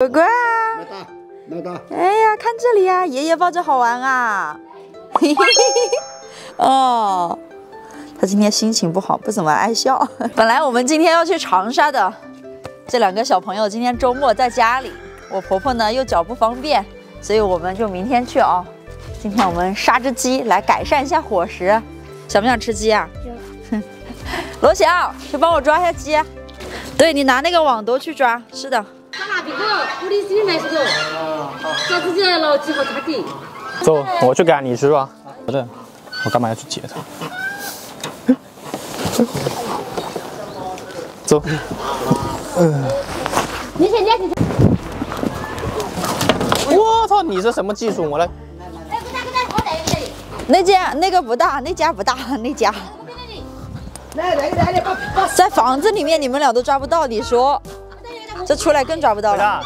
乖乖，老大，老大。哎呀，看这里呀、爷爷抱着好玩啊！嘿嘿嘿嘿，哦，他今天心情不好，不怎么爱笑。本来我们今天要去长沙的，这两个小朋友今天周末在家里，我婆婆呢又脚不方便，所以我们就明天去啊、今天我们杀只鸡来改善一下伙食，想不想吃鸡啊？罗翔，去帮我抓一下鸡。对你拿那个网兜去抓，是的。走，我去赶你是吧？不对，我干嘛要去接他？走，你先你先。我操，你是什么技术？我来。那家那个不大，那家不大，那家来来来来，把把在房子里面，你们俩都抓不到。你说这出来更抓不到了。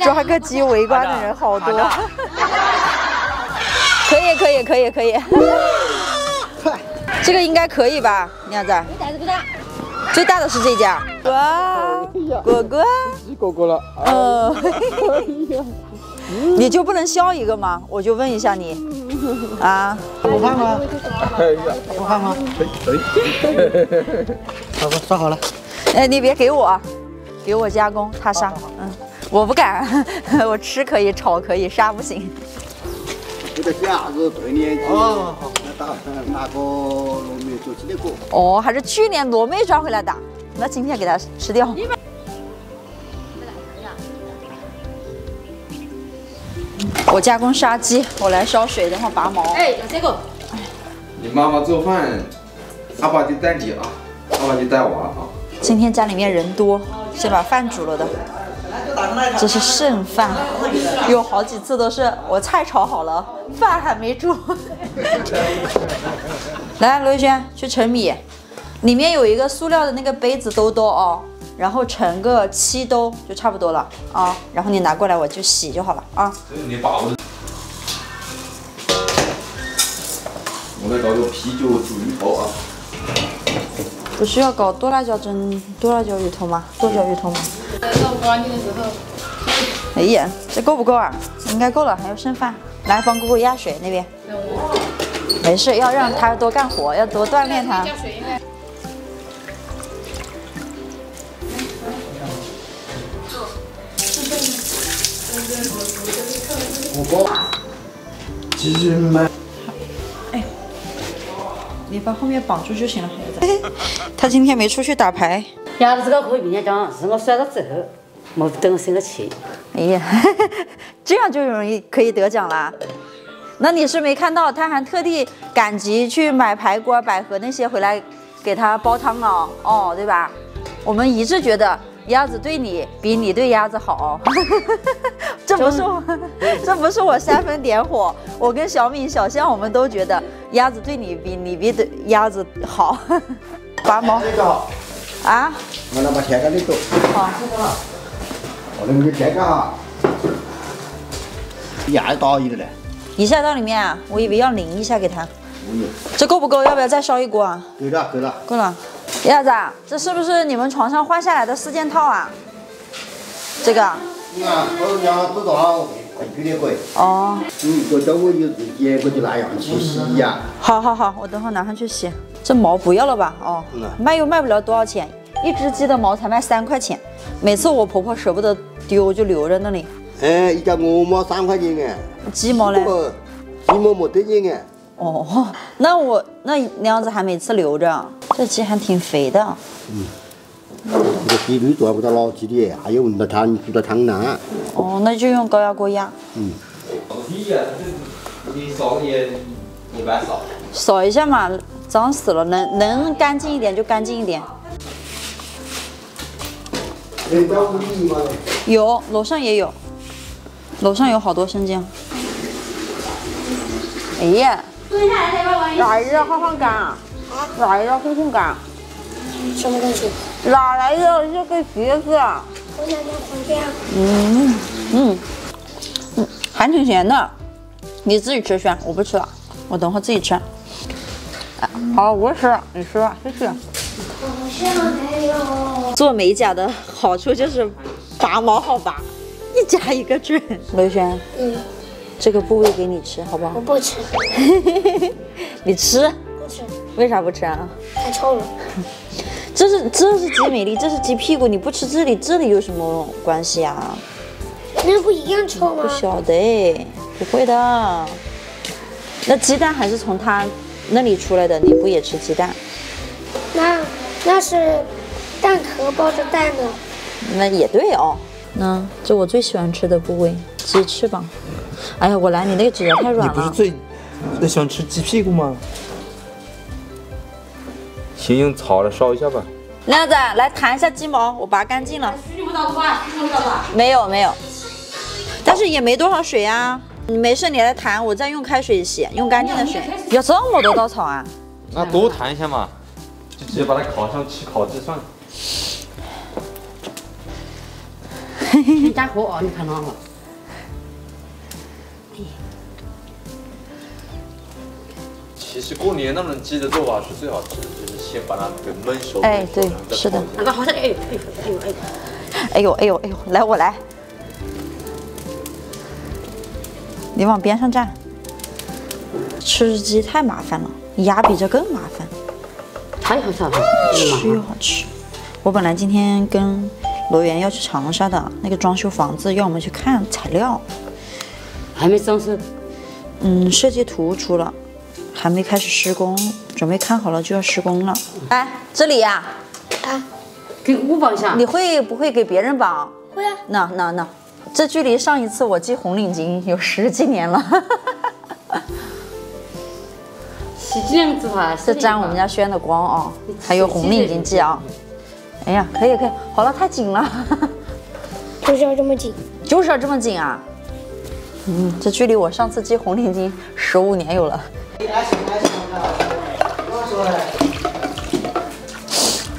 抓个鸡围观的人好多。可以可以可以可以，这个应该可以吧，娘子？胆子不大。最大的是这家。哇，果果，是果果了。呃，你就不能削一个吗？我就问一下你，啊，不怕吗？不怕吗？可以可以。好吧，烧好了。哎，你别给我，给我加工，他杀，嗯，我不敢，我吃可以，炒可以，杀不行。这个架子对年纪，哦，好，那打拿个糯米做鸡的锅。哦，还是去年罗妹抓回来的，那今天给它吃掉。我加工杀鸡，我来烧水，等会拔毛。哎，要这个。你妈妈做饭，阿爸就带你啊，阿爸就带我啊。今天家里面人多，先把饭煮了的。这是剩饭，有好几次都是我菜炒好了，饭还没煮。来，罗宇轩去盛米，里面有一个塑料的那个杯子兜兜哦，然后盛个七兜就差不多了啊。然后你拿过来我就洗就好了啊。你把握。我来搞个啤酒煮鱼头啊。不是要搞剁辣椒蒸剁辣椒鱼头吗？剁椒鱼头吗？弄干净的时候，哎呀，这够不够啊？应该够了，还有剩饭。来，帮姑姑压水那边。没事，要让他多干活，要多锻炼他。加水应该。鸡买。你把后面绑住就行了，孩子。他今天没出去打牌。鸭子这个可以明天讲，是我摔了之后，没等我生个气。哎呀，这样就容易可以得奖啦。那你是没看到，他还特地赶集去买排骨啊、百合那些回来给他煲汤哦，哦，对吧？我们一致觉得鸭子对你比你对鸭子好，这不是我，这不是我煽风点火，我跟小敏、小象我们都觉得鸭子对你比你比对鸭子好。拔毛这个好，啊，我来把钱给你走。好，我那个天干哈，鸭大一点嘞。一下到里面啊，我以为要淋一下给他。没有，这够不够？要不要再烧一锅啊？够了够了。够了。鸭子啊，这是不是你们床上换下来的四件套啊？这个哦，嗯，我等我有时间我就那样去洗呀。好好好，我等会儿拿上去洗。这毛不要了吧？哦嗯，卖又卖不了多少钱，一只鸡的毛才卖三块钱。每次我婆婆舍不得丢，就留在那里。哎，一家鹅毛三块钱哎。鸡毛嘞？哦，鸡毛没得钱哎。哦，那我那那样子还每次留着，这鸡还挺肥的。这个鸡腿抓不到老鸡的，还有闻到汤煮的汤呢。哦，那就用高压锅压，嗯，第一啊，你烧也一般烧。扫一下嘛，脏死了，能能干净一点就干净一点。有，楼上也有，楼上有好多生姜。哎呀，来再把碗哪儿啊，好好干啊！哪儿啊，空空干？什么东西？哪来的这个橘子啊？我想要放这样。嗯嗯嗯，还挺咸的。你自己吃轩，我不吃了，我等会自己吃。啊好，我吃，你吃吧，谢谢。做美甲的好处就是拔毛好拔，一夹一个准。刘轩，嗯，这个部位给你吃，好不好我？不吃，你吃？不吃，为啥不吃啊？太臭了。这是这是鸡美丽，这是鸡屁股，你不吃这里，这里有什么关系啊？那不一样臭吗不？晓得，不会的。那鸡蛋还是从它那里出来的，你不也吃鸡蛋？那那是蛋壳包着蛋的。那也对哦。那这我最喜欢吃的部位，鸡翅膀。哎呀，我来，你那个指甲太软了。你不是最最喜欢吃鸡屁股吗？先用草来烧一下吧。亮子，来弹一下鸡毛，我拔干净了。水不到吧？水不到吧？没有没有，但是也没多少水啊。你没事，你来弹，我再用开水洗，用干净的水。要这么多稻草啊？那多弹一下嘛，就直接把它烤上去烤制算了。你家伙哦，你看到吗？其实过年那种鸡的做法是最好吃的，就是先把它给焖熟。哎对是的。那个好像哎呦哎呦哎。呦哎呦，哎呦哎呦来我来，你往边上站。吃鸡太麻烦了，鸭比这更麻烦，太好吃了，吃又好吃。我本来今天跟罗源要去长沙的那个装修房子，要我们去看材料，还没装修，嗯，设计图出了，还没开始施工，准备看好了就要施工了。哎，这里呀、啊，给我绑一下。你会不会给别人绑？会啊。那那那，这距离上一次我系红领巾有十几年了。十几两子吧，这沾我们家轩的光啊、还有红领巾系啊。哎呀，可以可以，好了，太紧了，就是要这么紧。就是要这么紧啊。嗯，这距离我上次系红领巾十五年有了。这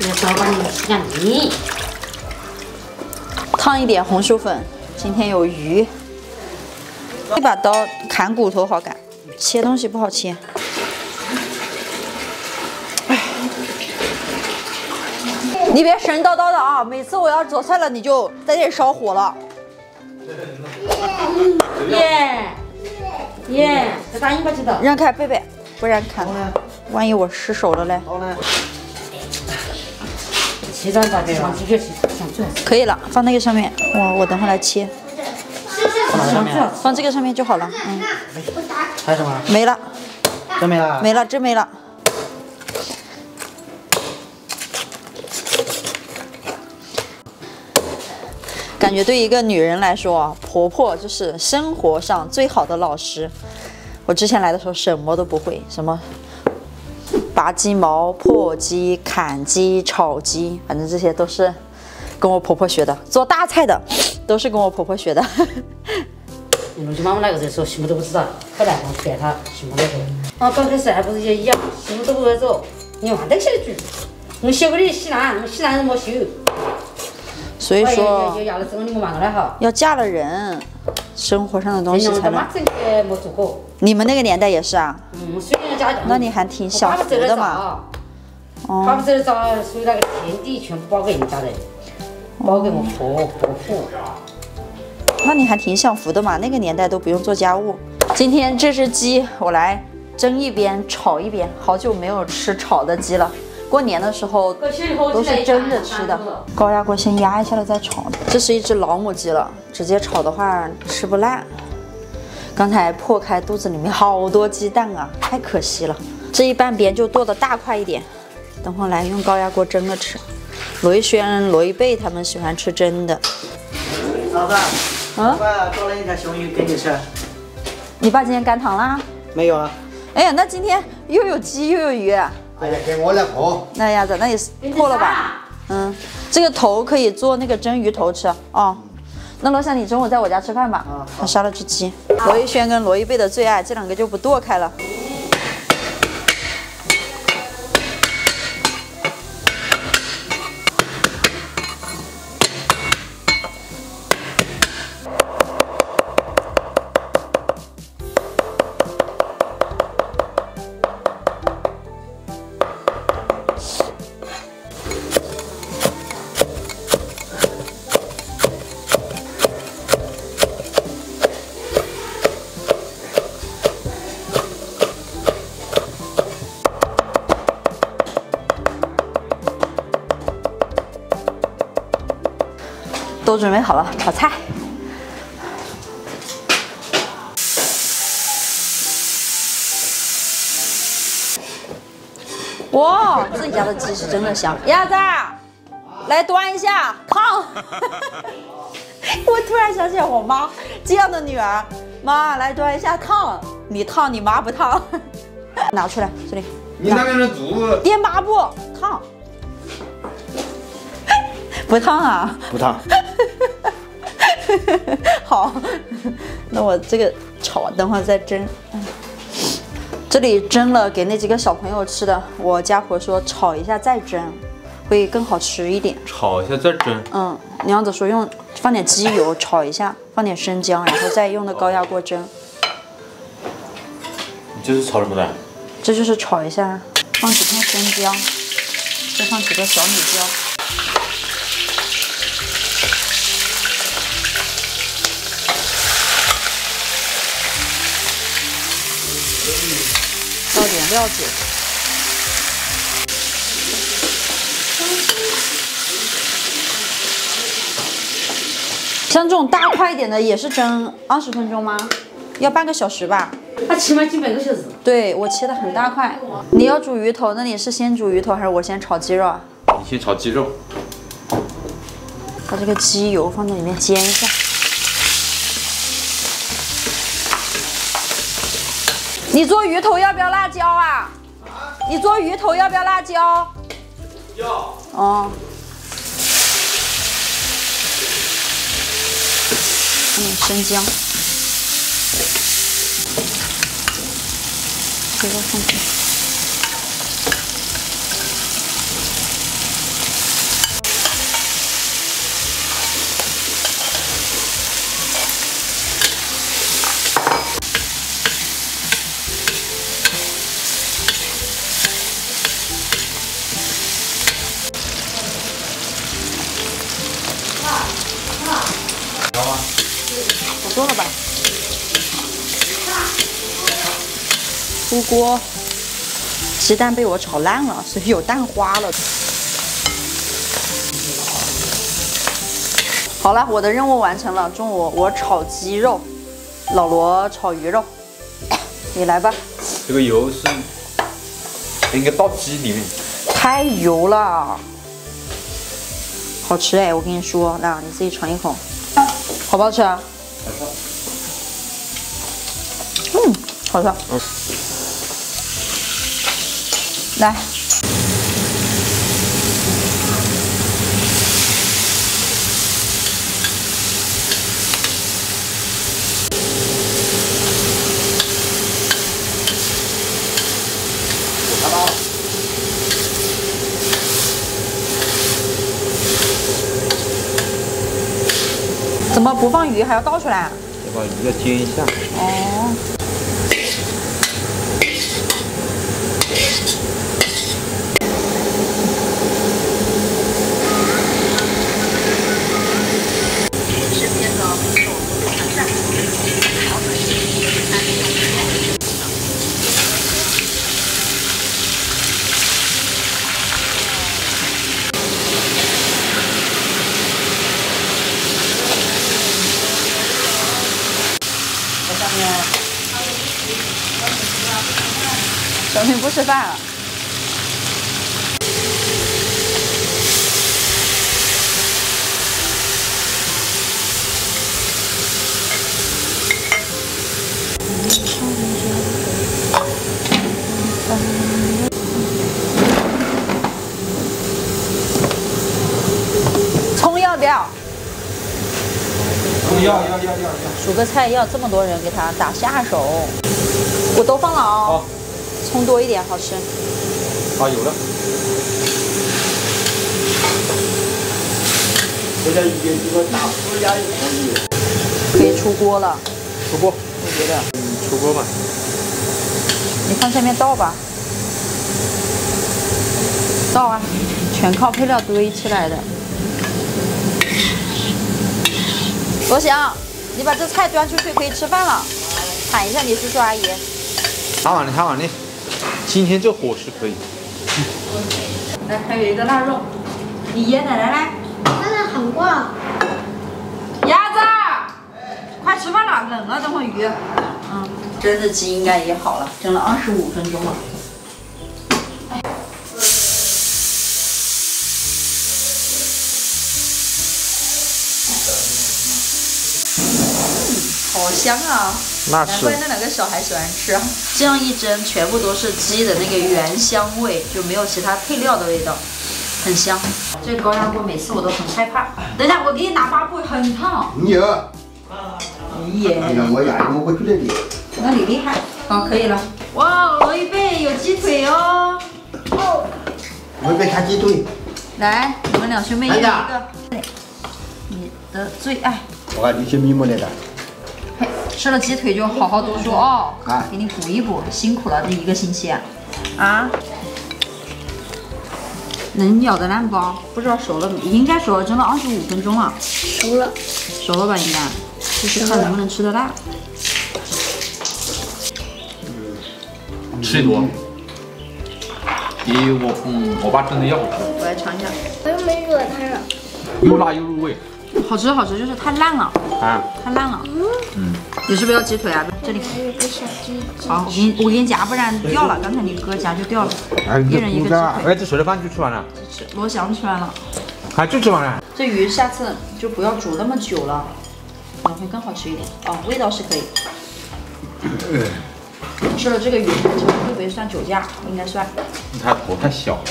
个小把你吃点泥，烫一点红薯粉，今天有鱼。这把刀砍骨头好砍，切东西不好切。哎你别神叨叨的啊！每次我要做菜了，你就在这烧火了。耶耶，这打你把记得。让开贝贝，不然砍，万一我失手了嘞。可以了，放那个上面。我我等会来切，放这个上面就好了。嗯，还有什么？没了，真没了？没了，真没了。感觉对一个女人来说啊，婆婆就是生活上最好的老师。我之前来的时候什么都不会，什么拔鸡毛、破鸡、砍鸡、炒鸡，反正这些都是跟我婆婆学的。做大菜的都是跟我婆婆学的。你们家妈妈那个时候什么都不知道，后来我带她什么都会。啊，刚开始还不是也一样，什么都不会做，你玩得起来煮。我学过的洗烂，我洗烂都没修。所以说要嫁了人，生活上的东西才能。你们那个年代也是啊？嗯，虽然家那你还挺享福的嘛。他哦，们走得早，所以那个田地全部包给人家的，包给我婆婆婆。那你还挺享福的嘛。那个年代都不用做家务。今天这只鸡我来蒸一边炒一边，好久没有吃炒的鸡了。过年的时候都是蒸着吃的。高压锅先压一下了再炒。这是一只老母鸡了，直接炒的话吃不烂。刚才破开肚子里面好多鸡蛋啊，太可惜了。这一半边就剁的大块一点，等会来用高压锅蒸着吃。罗一轩、罗一贝他们喜欢吃蒸的。老子，啊爸做了一条熊鱼给你吃。你爸今天干糖啦？没有啊？哎呀，那今天又有鸡又有鱼，哎呀，给我来破。那鸭子那也是破了吧？嗯，这个头可以做那个蒸鱼头吃哦。那罗翔，你中午在我家吃饭吧。我杀了只鸡。罗一轩跟罗一贝的最爱，这两个就不剁开了。准备好了，炒菜。哇，自己家的鸡是真的香。鸭子，来端一下烫。我突然想起来我妈这样的女儿，妈来端一下烫，你烫你妈不烫，拿出来这里。你那边的竹子。垫抹布烫，不烫啊？不烫。好，那我这个炒，等会儿再蒸。这里蒸了给那几个小朋友吃的，我家婆说炒一下再蒸，会更好吃一点。炒一下再蒸。嗯，娘子说用放点鸡油炒一下，放点生姜，然后再用的高压锅蒸。你这是炒什么的？这就是炒一下，放几片生姜，再放几个小米椒。倒点料酒，像这种大块一点的也是蒸二十分钟吗？要半个小时吧？它起码几百个小时。对我切的很大块。你要煮鱼头，那你是先煮鱼头还是我先炒鸡肉啊？你先炒鸡肉。把这个鸡油放在里面煎一下。你做鱼头要不要辣椒啊？你做鱼头要不要辣椒？要。哦。放点生姜，这个放进去。好多了吧？出锅，鸡蛋被我炒烂了，所以有蛋花了。好了，我的任务完成了。中午我炒鸡肉，老罗炒鱼肉，你来吧。这个油是应该倒鸡里面。太油了，好吃哎！我跟你说，那，你自己尝一口，好不好吃啊？好吃嗯，好吃。来，怎么不放鱼还要倒出来啊？要把鱼要煎一下。哦。小明不吃饭了。葱要不要？要要要要要。煮个菜要这么多人给他打下手，我都放了哦。好，葱多一点好吃。啊，有了。这家一边这个大夫家也可以。可以出锅了，出锅。我觉得。嗯，出锅吧。你放下面倒吧，倒啊，全靠配料堆起来的。罗翔，你把这菜端出去可以吃饭了，喊一下你叔叔阿姨。喊完了，喊完了。今天这伙食可以。来还有一个腊肉。你爷爷奶奶呢？奶奶喊过。鸭子快吃饭了冷了等会鱼。嗯。蒸的鸡应该也好了蒸了二十五分钟了。香啊！那难怪那两个小孩喜欢吃。这样一蒸，全部都是鸡的那个原香味，就没有其他配料的味道，很香。这高压锅每次我都很害怕。等一下，我给你拿抹布，很烫。你有？耶，你看我压的，我觉得的。那你厉害。好，可以了。哇，罗一贝有鸡腿哦。我贝看鸡腿，来，你们两兄妹一人一个。对，你的最爱。我看你些米没得的。嘿，吃了鸡腿就好好读书哦，啊给你补一补，辛苦了这一个星期啊。啊？能咬得烂不？不知道熟了没？应该熟了，蒸了二十五分钟了，熟了，熟了吧？应该，就是看能不能吃得烂。吃的多，比我嗯我爸蒸的要好吃，我来尝一下，我又没惹它了。又辣又入味。好吃好吃，就是太烂了，啊，太烂了。嗯，你是不是要鸡腿啊？这里。有个小鸡鸡。好，我给你我给你夹，不然掉了。刚才你哥夹就掉了。一人一个鸡腿。哎，这谁的饭就吃完了？吃罗翔吃完了。还就吃完了。这鱼下次就不要煮那么久了，可能会更好吃一点。哦，味道是可以。吃了这个鱼，会不会算酒驾？应该算。他头太小了。